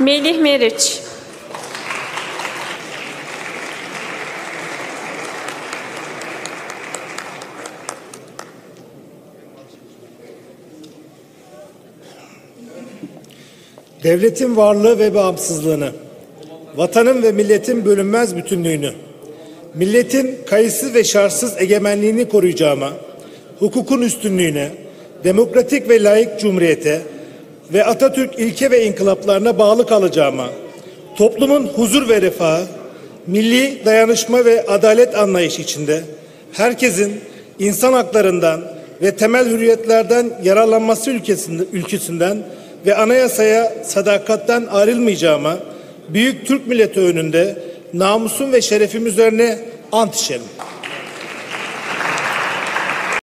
Melih Meriç. Devletin varlığı ve bağımsızlığını, vatanın ve milletin bölünmez bütünlüğünü, milletin kayıtsız ve şartsız egemenliğini koruyacağıma, hukukun üstünlüğüne, demokratik ve layık cumhuriyete ve Atatürk ilke ve inkılaplarına bağlı kalacağıma, toplumun huzur ve refahı, milli dayanışma ve adalet anlayışı içinde herkesin insan haklarından ve temel hürriyetlerden yararlanması ülkesinde, ülkesinden ve anayasaya sadakatten ayrılmayacağıma büyük Türk milleti önünde namusum ve şerefim üzerine ant içerim.